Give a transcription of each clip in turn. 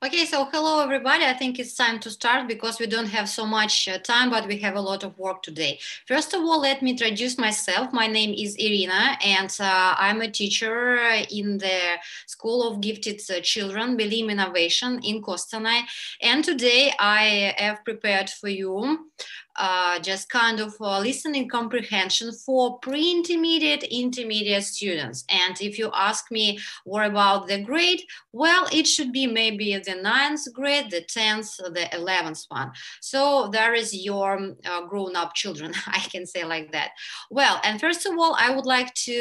Okay, so hello everybody. I think it's time to start because we don't have so much uh, time, but we have a lot of work today. First of all, let me introduce myself. My name is Irina, and uh, I'm a teacher in the School of Gifted uh, Children, Bilim Innovation in Kostanay. And today I have prepared for you uh, just kind of uh, listening comprehension for pre-intermediate intermediate students. And if you ask me what about the grade? Well it should be maybe the ninth grade the 10th the 11th one. So there is your uh, grown-up children i can say like that. Well and first of all i would like to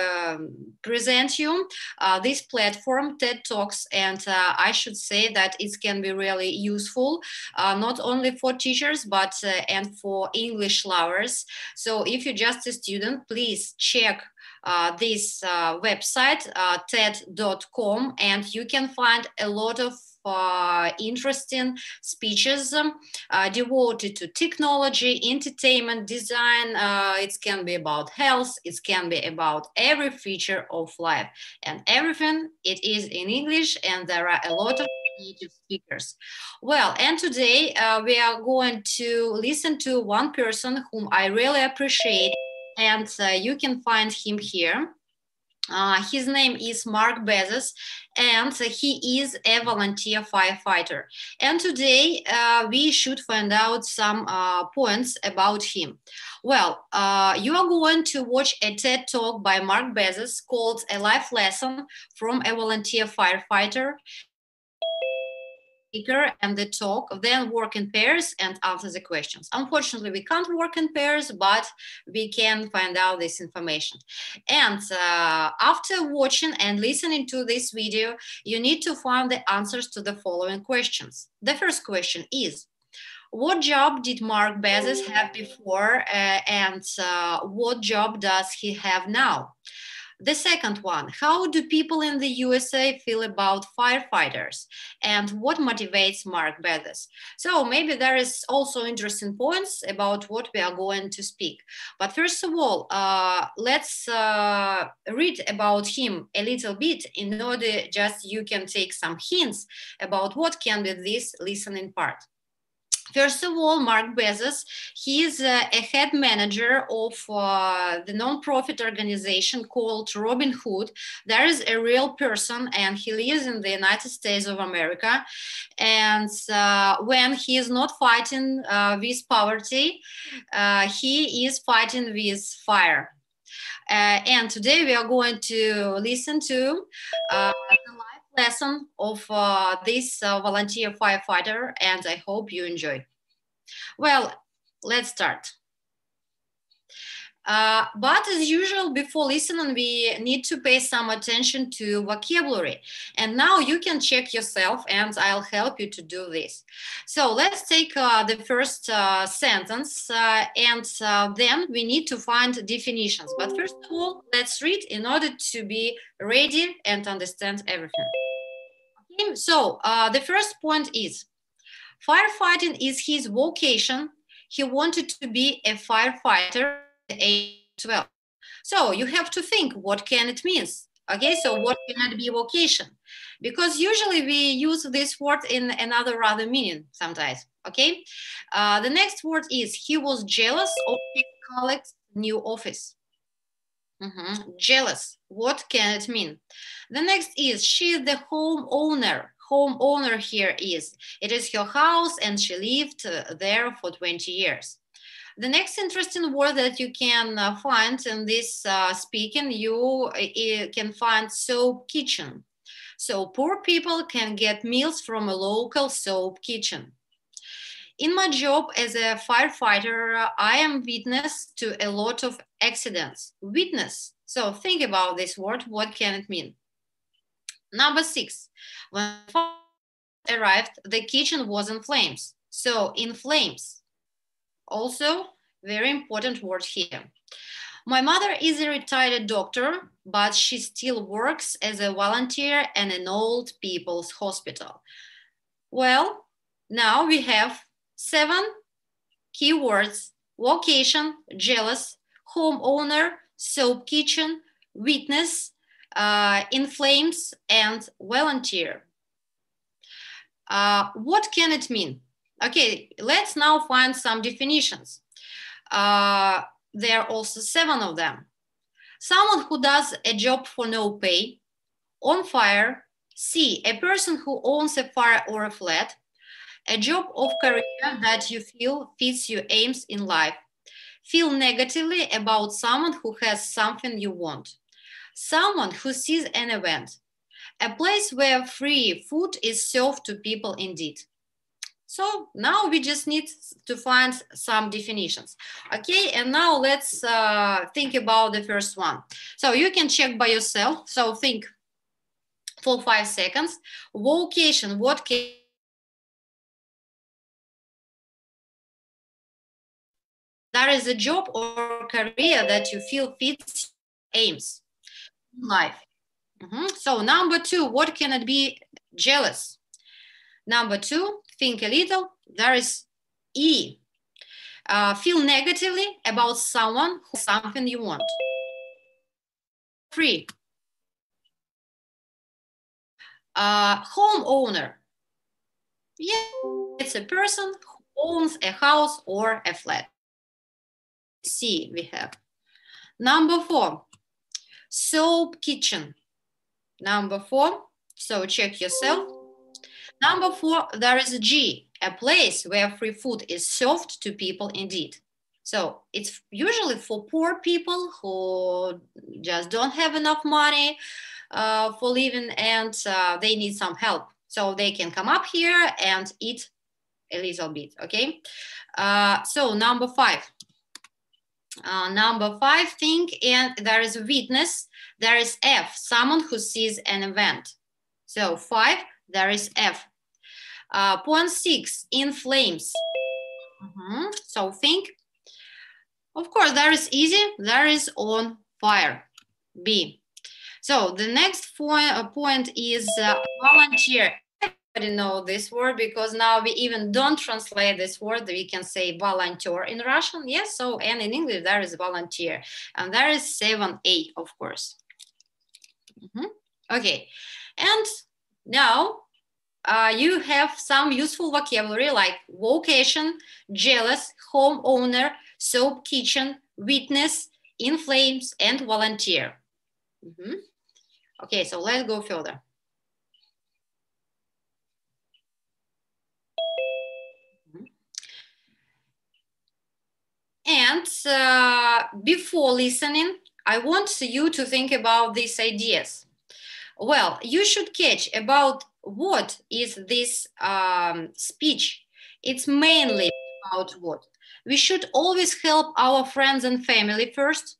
um, present you uh, this platform ted talks and uh, i should say that it can be really useful not only for teachers but and for English lovers. So if you're just a student, please check uh, this uh, website, uh, TED.com, and you can find a lot of uh, interesting speeches um, uh, devoted to technology, entertainment, design. Uh, it can be about health. It can be about every feature of life and everything. It is in English, and there are a lot of native speakers. Well, and today uh, we are going to listen to one person whom I really appreciate, and uh, you can find him here. Uh, his name is Mark Bezos, and he is a volunteer firefighter. And today uh, we should find out some uh, points about him. Well, uh, you are going to watch a TED talk by Mark Bezos called A Life Lesson from a Volunteer Firefighter speaker and the talk, then work in pairs and answer the questions. Unfortunately, we can't work in pairs, but we can find out this information. And uh, after watching and listening to this video, you need to find the answers to the following questions. The first question is, what job did Mark Bezos have before uh, and uh, what job does he have now? The second one, how do people in the USA feel about firefighters and what motivates Mark Bezos? So maybe there is also interesting points about what we are going to speak. But first of all, uh, let's uh, read about him a little bit in order just you can take some hints about what can be this listening part. First of all, Mark Bezos, he is uh, a head manager of uh, the non-profit organization called Robin Hood. There is a real person and he lives in the United States of America. And uh, when he is not fighting uh, with poverty, uh, he is fighting with fire. And today we are going to listen to the lesson of uh, this uh, volunteer firefighter and I hope you enjoy. Well, let's start. Uh, but as usual, before listening, we need to pay some attention to vocabulary. And now you can check yourself and I'll help you to do this. So let's take uh, the first uh, sentence uh, and uh, then we need to find definitions. But first of all, let's read in order to be ready and understand everything. So uh, the first point is firefighting is his vocation. He wanted to be a firefighter at age 12. So you have to think what can it means? Okay, so what can it be vocation? Because usually we use this word in another rather meaning sometimes. Okay, uh, the next word is he was jealous of his colleague's new office. Mm-hmm. Jealous. What can it mean? The next is she is the homeowner. Homeowner here is it is her house and she lived uh, there for 20 years. The next interesting word that you can uh, find in this uh, speaking, you uh, can find soap kitchen. So poor people can get meals from a local soap kitchen. In my job as a firefighter, I am witness to a lot of accidents. Witness. So think about this word. What can it mean? Number six, when arrived, the kitchen was in flames. So in flames. Also, very important word here. My mother is a retired doctor, but she still works as a volunteer in an old people's hospital. Well, now we have seven keywords, location, jealous, homeowner, soap kitchen, witness, uh, in flames, and volunteer. Uh, what can it mean? Okay, let's now find some definitions. Uh, there are also seven of them. Someone who does a job for no pay, on fire, C, a person who owns a fire or a flat, a job of career that you feel fits your aims in life, feel negatively about someone who has something you want, someone who sees an event, a place where free food is served to people indeed. So now we just need to find some definitions. Okay, and now let's uh, think about the first one. So you can check by yourself. So think for five seconds. Vocation, what can there is a job or career that you feel fits aims in life. Mm -hmm. So number two, what can it be? Jealous. Number two, think a little. There is E. Uh, feel negatively about someone who something you want. Three. Uh, homeowner. Yeah, it's a person who owns a house or a flat. C we have. Number four, soap kitchen. Number four, so check yourself. Number four, there is a G, a place where free food is served to people indeed. So it's usually for poor people who just don't have enough money uh, for living and uh, they need some help. So they can come up here and eat a little bit, okay? Uh, so number five, uh, number five thing, and there is a witness. There is F, someone who sees an event. So five, there is F. Uh, point six, in flames. Mm -hmm. So think. Of course, there is easy. There is on fire. B. So the next point, uh, point is uh, volunteer know this word because now we even don't translate this word. We can say volunteer in Russian. Yes. So, and in English, there is volunteer. And there is 7A, of course. Mm -hmm. Okay. And now uh, you have some useful vocabulary like vocation, jealous, homeowner, soap kitchen, witness, in flames, and volunteer. Mm -hmm. Okay, so let's go further. And uh, before listening, I want you to think about these ideas. Well, you should catch about what is this um, speech. It's mainly about what? We should always help our friends and family first.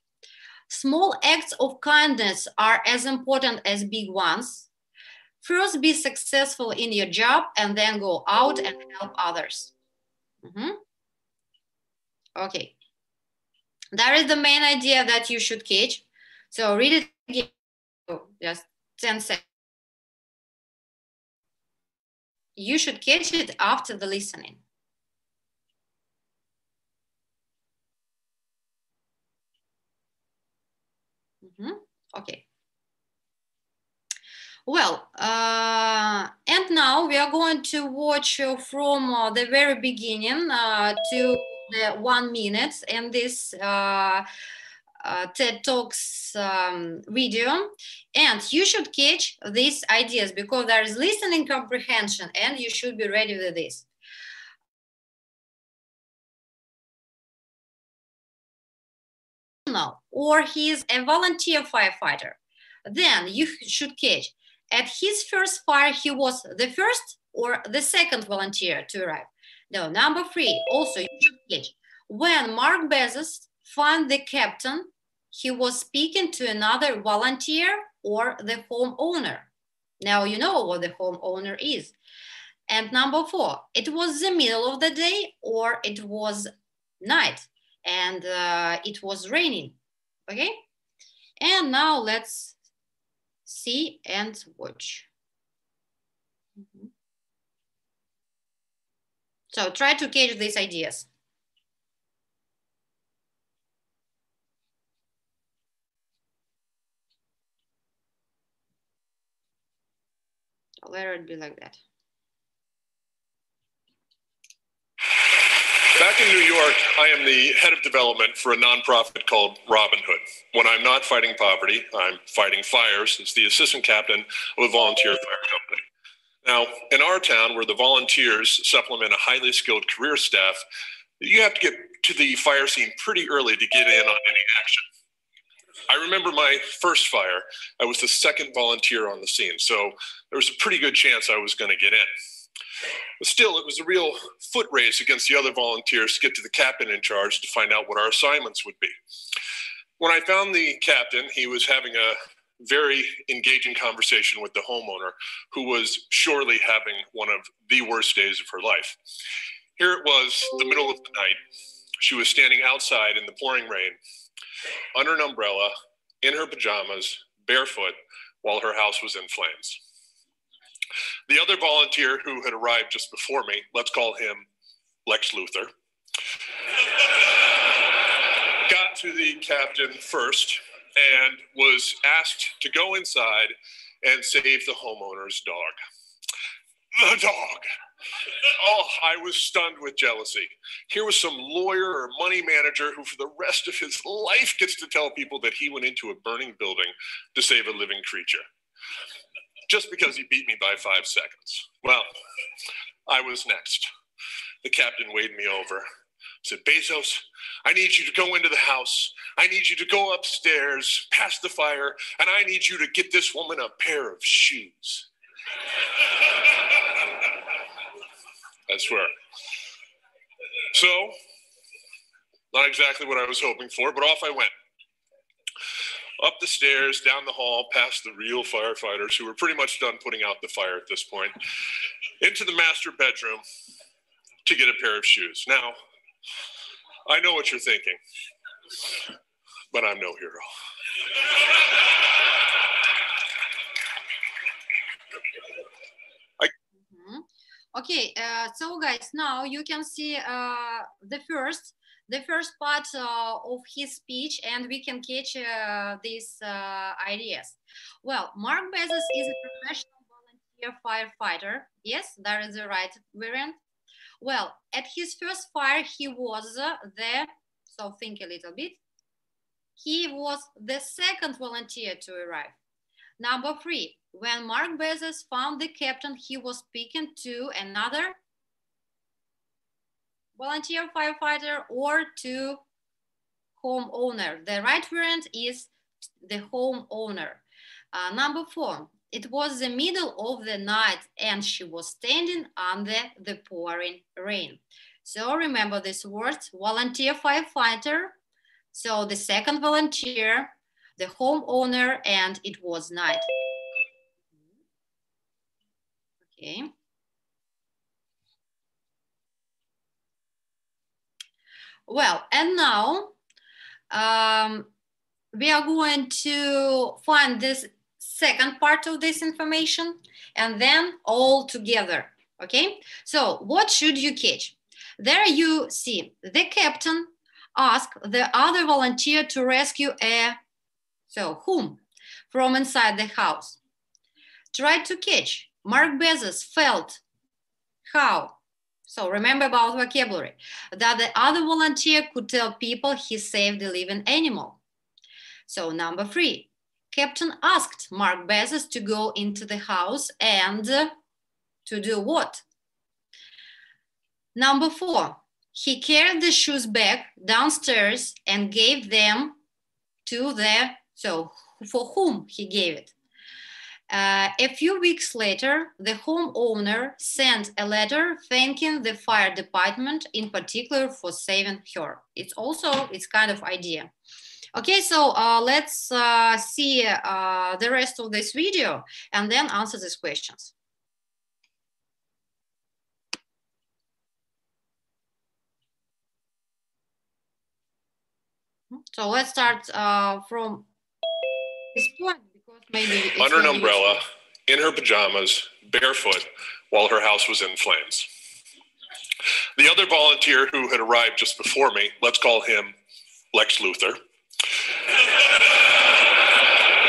Small acts of kindness are as important as big ones. First, be successful in your job and then go out and help others. Mm -hmm. Okay. That is the main idea that you should catch. So read it again, just 10 seconds. You should catch it after the listening. Mm -hmm. Okay. Well, uh, and now we are going to watch from uh, the very beginning uh, to the one minute in this uh, uh, TED Talks um, video. And you should catch these ideas because there is listening comprehension and you should be ready with this. Or he is a volunteer firefighter. Then you should catch at his first fire, he was the first or the second volunteer to arrive. No, number three, also you should catch. When Mark Bezos found the captain, he was speaking to another volunteer or the homeowner. Now you know what the homeowner is. And number four, it was the middle of the day or it was night and uh, it was raining, okay? And now let's see and watch. Mm -hmm. So try to catch these ideas. So let it be like that. Back in New York, I am the head of development for a nonprofit called Robin Hood. When I'm not fighting poverty, I'm fighting fires as the assistant captain of a volunteer fire company. Now, in our town, where the volunteers supplement a highly skilled career staff, you have to get to the fire scene pretty early to get in on any action. I remember my first fire. I was the second volunteer on the scene, so there was a pretty good chance I was going to get in. But still, it was a real foot race against the other volunteers to get to the captain in charge to find out what our assignments would be. When I found the captain, he was having a very engaging conversation with the homeowner who was surely having one of the worst days of her life. Here it was, the middle of the night. She was standing outside in the pouring rain, under an umbrella, in her pajamas, barefoot, while her house was in flames. The other volunteer who had arrived just before me, let's call him Lex Luthor, got to the captain first and was asked to go inside and save the homeowner's dog. The dog. Oh, I was stunned with jealousy. Here was some lawyer or money manager who, for the rest of his life, gets to tell people that he went into a burning building to save a living creature just because he beat me by five seconds. Well, I was next. The captain waved me over, said, Bezos, I need you to go into the house. I need you to go upstairs, past the fire, and I need you to get this woman a pair of shoes. I swear. So, not exactly what I was hoping for, but off I went up the stairs, down the hall, past the real firefighters who were pretty much done putting out the fire at this point, into the master bedroom to get a pair of shoes. Now, I know what you're thinking, but I'm no hero. Mm-hmm. Okay, uh, so guys, now you can see uh, the first the first part uh, of his speech and we can catch uh, these uh, ideas. Well, Mark Bezos is a professional volunteer firefighter. Yes, that is the right variant. Well, at his first fire, he was the, so think a little bit, he was the second volunteer to arrive. Number three, when Mark Bezos found the captain, he was speaking to another volunteer firefighter or to homeowner. The right variant is the homeowner. Uh, number four, it was the middle of the night and she was standing under the pouring rain. So remember this word, volunteer firefighter. So the second volunteer, the homeowner, and it was night. Okay. Well, and now um, we are going to find this second part of this information and then all together. Okay, so what should you catch? There you see the captain ask the other volunteer to rescue a, so whom? From inside the house. Try to catch. Mark Bezos felt how so remember about vocabulary, that the other volunteer could tell people he saved a living animal. So number three, Captain asked Mark Bezos to go into the house and to do what? Number four, he carried the shoes back downstairs and gave them to the, so for whom he gave it? Uh, a few weeks later, the homeowner sent a letter thanking the fire department in particular for saving her. It's also, it's kind of idea. Okay, so uh, let's uh, see uh, the rest of this video and then answer these questions. So let's start uh, from this point Maybe under an umbrella, in her pajamas, barefoot, while her house was in flames. The other volunteer who had arrived just before me, let's call him Lex Luthor,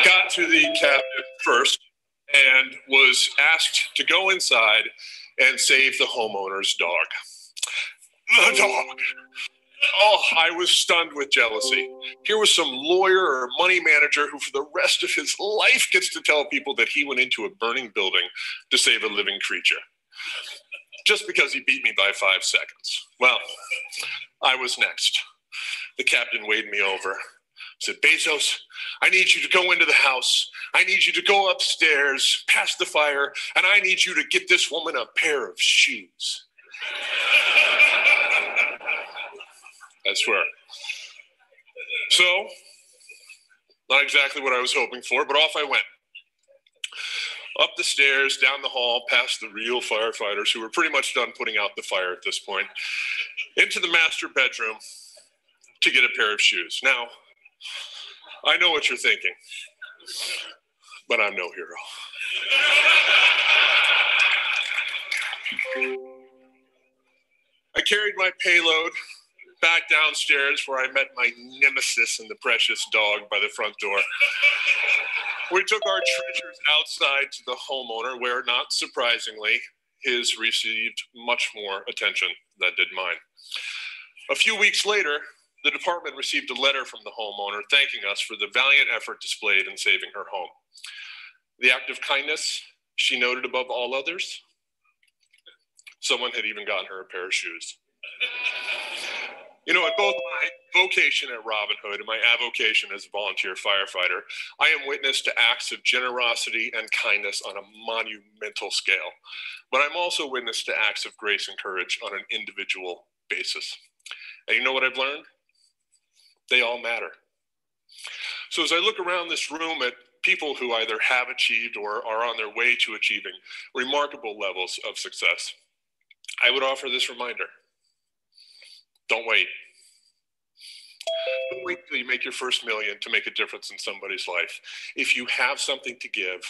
got to the captain first and was asked to go inside and save the homeowner's dog. The dog. Oh, I was stunned with jealousy. Here was some lawyer or money manager who, for the rest of his life, gets to tell people that he went into a burning building to save a living creature just because he beat me by five seconds. Well, I was next. The captain weighed me over, said, Bezos, I need you to go into the house. I need you to go upstairs, past the fire, and I need you to get this woman a pair of shoes. I swear. So, not exactly what I was hoping for, but off I went. Up the stairs, down the hall, past the real firefighters who were pretty much done putting out the fire at this point, into the master bedroom to get a pair of shoes. Now, I know what you're thinking, but I'm no hero. I carried my payload back downstairs where I met my nemesis and the precious dog by the front door. We took our treasures outside to the homeowner, where, not surprisingly, his received much more attention than did mine. A few weeks later, the department received a letter from the homeowner thanking us for the valiant effort displayed in saving her home. The act of kindness she noted above all others, someone had even gotten her a pair of shoes. You know, at both my vocation at Robin Hood and my avocation as a volunteer firefighter, I am witness to acts of generosity and kindness on a monumental scale. But I'm also witness to acts of grace and courage on an individual basis. And you know what I've learned? They all matter. So as I look around this room at people who either have achieved or are on their way to achieving remarkable levels of success, I would offer this reminder don't wait. Don't wait until you make your first million to make a difference in somebody's life. If you have something to give,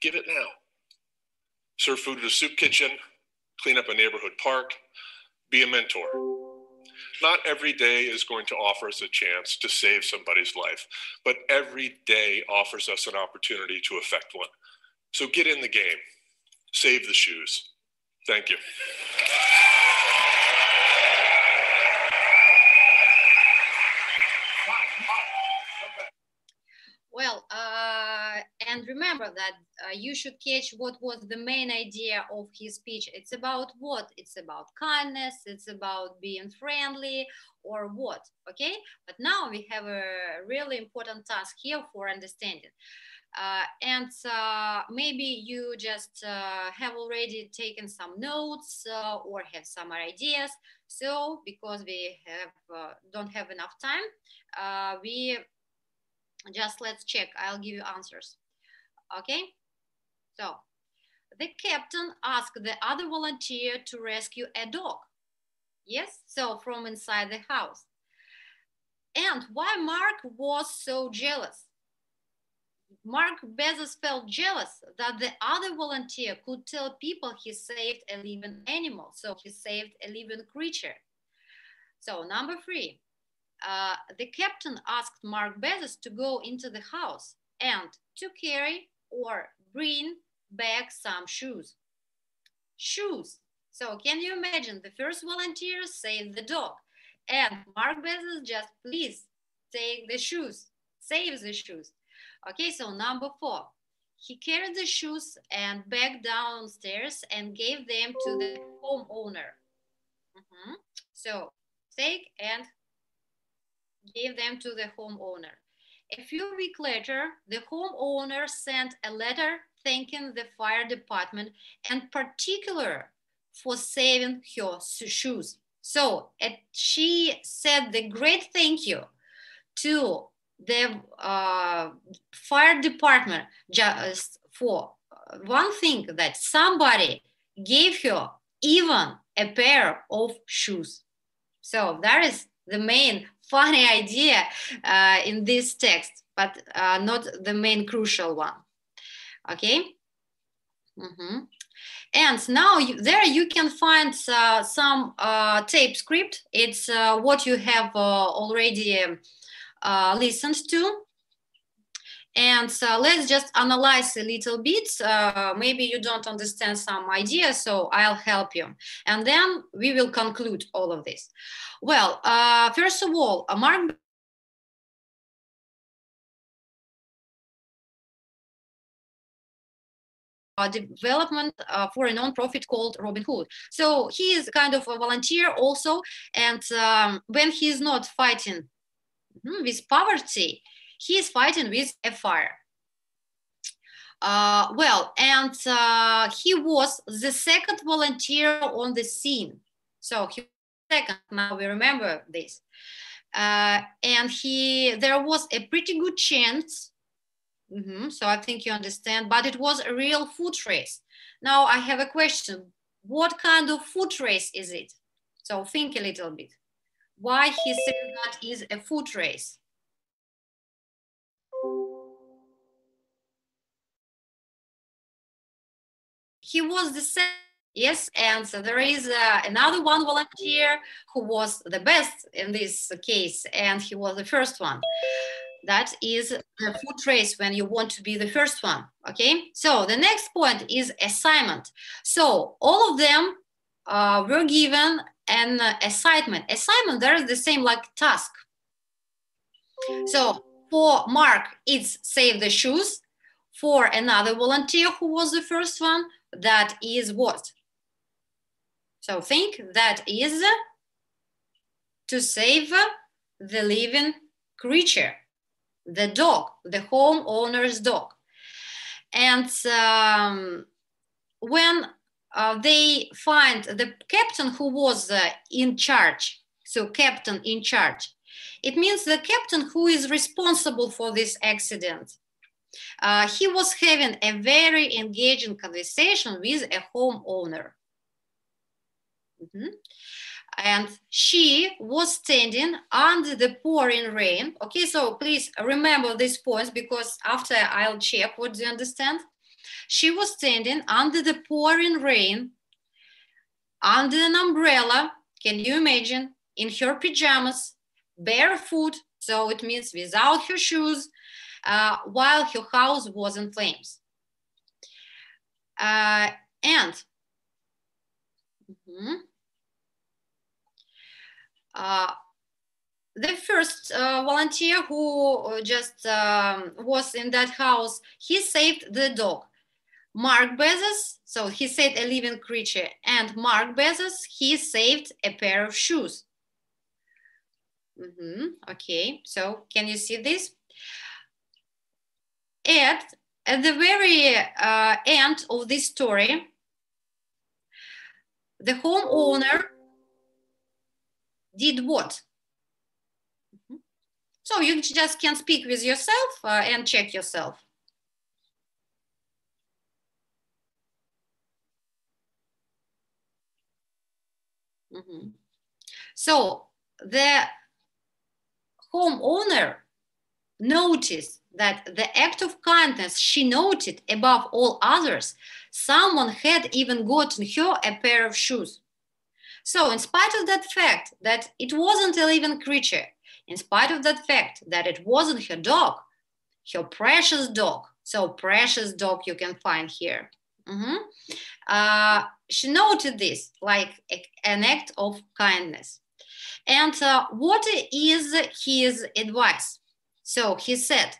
give it now. Serve food at a soup kitchen, clean up a neighborhood park, be a mentor. Not every day is going to offer us a chance to save somebody's life, but every day offers us an opportunity to affect one. So get in the game, save the shoes. Thank you. Well, uh, and remember that uh, you should catch what was the main idea of his speech. It's about what? It's about kindness, it's about being friendly, or what, okay? But now we have a really important task here for understanding. Uh, and uh, maybe you just uh, have already taken some notes uh, or have some ideas. So because we have don't have enough time, we just let's check. I'll give you answers. Okay. So the captain asked the other volunteer to rescue a dog. Yes. So from inside the house. And why Mark was so jealous? Mark Bezos felt jealous that the other volunteer could tell people he saved a living animal. So he saved a living creature. So number three, uh, the captain asked Mark Bezos to go into the house and to carry or bring back some shoes. Shoes. So can you imagine the first volunteer saved the dog and Mark Bezos just please take the shoes, save the shoes. Okay, so number four, he carried the shoes and back downstairs and gave them to the homeowner. Mm -hmm. So take and gave them to the homeowner. A few weeks later, the homeowner sent a letter thanking the fire department and particular for saving her shoes. So she said the great thank you to the uh, fire department just for one thing that somebody gave her even a pair of shoes. So that is the main funny idea uh, in this text, but uh, not the main crucial one. Okay. Mm -hmm. And now you, there you can find uh, some uh, tape script. It's uh, what you have uh, already listened to. And uh, let's just analyze a little bit. Uh, maybe you don't understand some ideas, so I'll help you. And then we will conclude all of this. Well, uh, first of all, Mark development uh, for a non-profit called Robin Hood. So he is kind of a volunteer also. And um, when he's not fighting hmm, with poverty, he is fighting with a fire. Uh, well, and uh, he was the second volunteer on the scene. So he second, now we remember this. Uh, and he, there was a pretty good chance Mm-hmm. So I think you understand, but it was a real foot race. Now I have a question. What kind of foot race is it? So think a little bit. Why he said that is a foot race? He was the same. Yes, and so there is uh, another one volunteer who was the best in this case, and he was the first one. That is the foot race when you want to be the first one okay? So the next point is assignment. So all of them uh, were given an assignment. Assignment there is the same like task. So for mark it's save the shoes. For another volunteer who was the first one that is what so think that is to save the living creature the dog, the homeowner's dog. And um, when uh, they find the captain who was uh, in charge, so captain in charge, it means the captain who is responsible for this accident. Uh, he was having a very engaging conversation with a homeowner. Mm -hmm and she was standing under the pouring rain. Okay, so please remember these points because after I'll check what you understand. She was standing under the pouring rain, under an umbrella. Can you imagine? In her pajamas, barefoot, so it means without her shoes, uh, while her house was in flames. Uh, and mm -hmm, the first uh, volunteer who just um, was in that house, he saved the dog. Mark Bezos, so he saved a living creature, and Mark Bezos, he saved a pair of shoes. Mm -hmm. Okay, so can you see this? At, at the very uh, end of this story, the homeowner did what? Mm-hmm. So you just can speak with yourself uh, and check yourself. Mm -hmm. So the homeowner noticed that the act of kindness she noted above all others, someone had even gotten her a pair of shoes. So in spite of that fact that it wasn't a living creature, in spite of that fact that it wasn't her dog, her precious dog, so precious dog you can find here. Mm-hmm. Uh, she noted this like a, an act of kindness. And uh, what is his advice? So he said,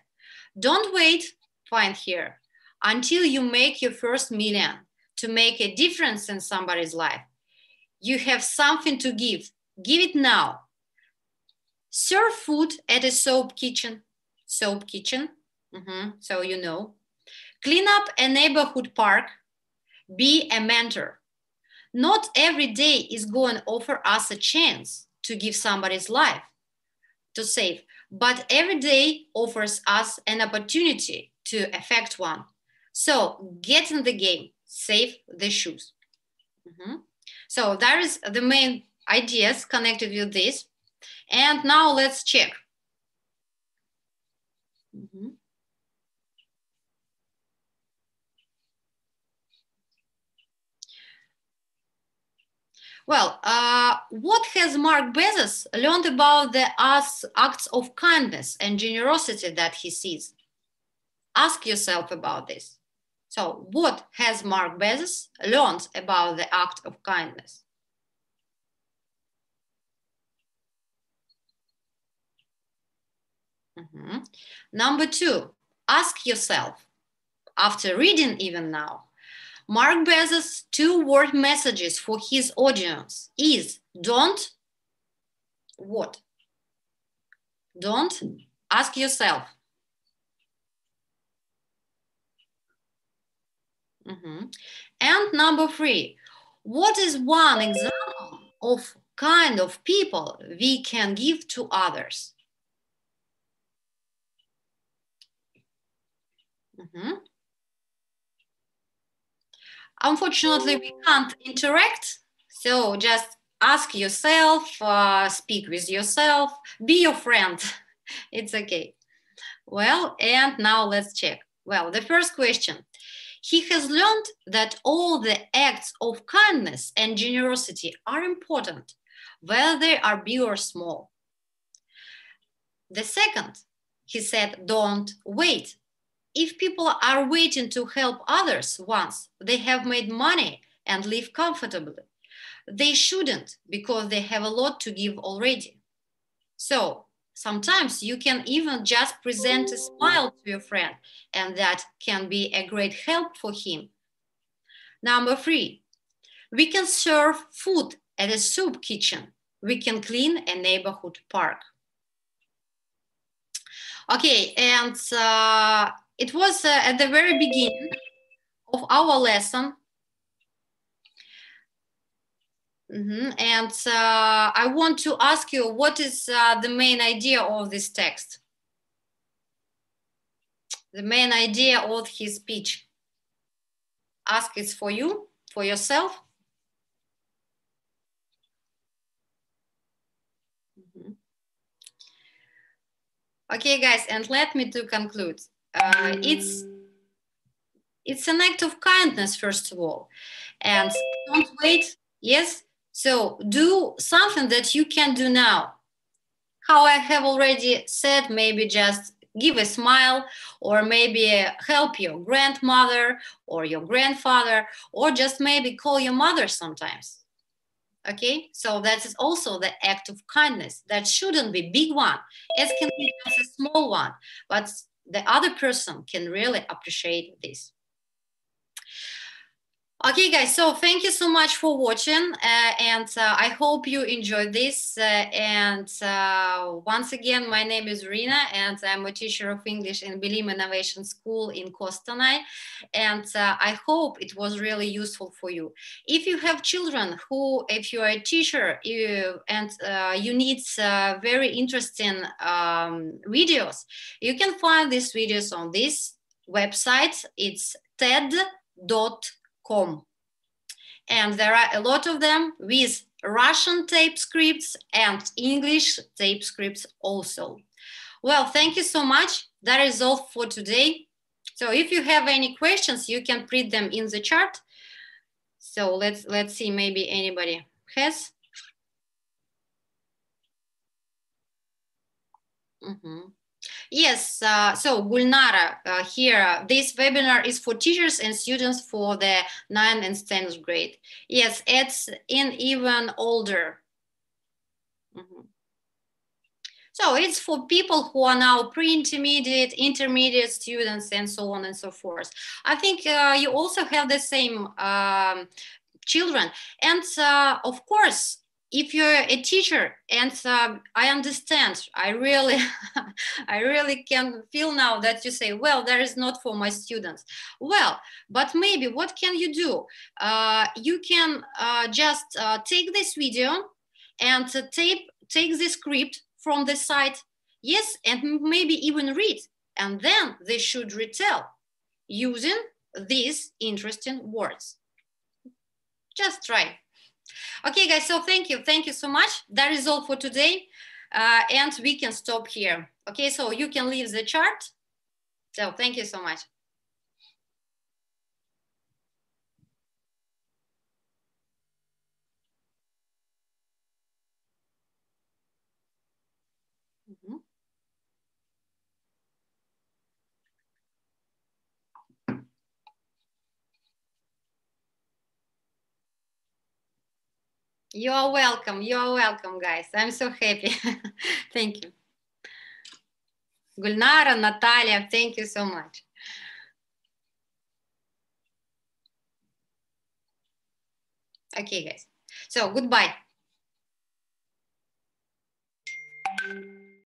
don't wait, find here, until you make your first million to make a difference in somebody's life you have something to give. Give it now. Serve food at a soap kitchen. Soap kitchen. Mm-hmm. So you know. Clean up a neighborhood park. Be a mentor. Not every day is going to offer us a chance to give somebody's life to save, but every day offers us an opportunity to affect one. So get in the game, save the shoes. Mm-hmm. So that is the main ideas connected with this. And now let's check. Mm Well, uh, what has Mark Bezos learned about the acts of kindness and generosity that he sees? Ask yourself about this. So, what has Mark Bezos learned about the act of kindness? Mm-hmm. Number two, ask yourself, after reading even now, Mark Bezos' two word messages for his audience is don't what? Don't ask yourself. Mm-hmm. And number three, what is one example of kind of people we can give to others? Mm-hmm. Unfortunately, we can't interact. So just ask yourself, uh, speak with yourself, be your friend. it's okay. Well, and now let's check. Well, the first question. He has learned that all the acts of kindness and generosity are important, whether they are big or small. The second, he said, don't wait if people are waiting to help others once they have made money and live comfortably, they shouldn't because they have a lot to give already. So sometimes you can even just present a smile to your friend, and that can be a great help for him. Number three, we can serve food at a soup kitchen. We can clean a neighborhood park. Okay, and uh, it was uh, at the very beginning of our lesson. Mm -hmm. And uh, I want to ask you, what is uh, the main idea of this text? The main idea of his speech. Ask it for you, for yourself. Mm-hmm. Okay, guys, and let me to conclude uh, it's it's an act of kindness first of all. And don't wait yes? So do something that you can do now. How i have already said maybe just give a smile or maybe help your grandmother or your grandfather or just maybe call your mother sometimes. Okay? So that is also the act of kindness. That shouldn't be big one. It can be just a small one but the other person can really appreciate this. Okay, guys, so thank you so much for watching. Uh, and uh, I hope you enjoyed this. Uh, and uh, once again, my name is Rina, and I'm a teacher of English in Bilim Innovation School in Kostanay. And uh, I hope it was really useful for you. If you have children who, if you are a teacher you, and uh, you need very interesting um, videos, you can find these videos on this website. It's ted.com com. And there are a lot of them with Russian tape scripts and English tape scripts also. Well, thank you so much. That is all for today. So if you have any questions, you can print them in the chart. So let's let's see, maybe anybody has. Mm -hmm. Yes, uh, so Gulnara uh, here, this webinar is for teachers and students for the 9th and 10th grade. Yes, it's in even older. Mm -hmm. So it's for people who are now pre-intermediate, intermediate students, and so on and so forth. I think uh, you also have the same um, children. And uh, of course, if you're a teacher and uh, i understand i really i really can feel now that you say well that is not for my students. Well but maybe what can you do? Uh, you can uh, just uh, take this video and tape take the script from the site yes and maybe even read and then they should retell using these interesting words. Just try Okay, guys, so thank you. Thank you so much. That is all for today. Uh, and we can stop here. Okay, so you can leave the chart. So thank you so much. You are welcome. You are welcome, guys. I'm so happy. thank you. Gulnara, Natalia, thank you so much. Okay, guys. So, goodbye.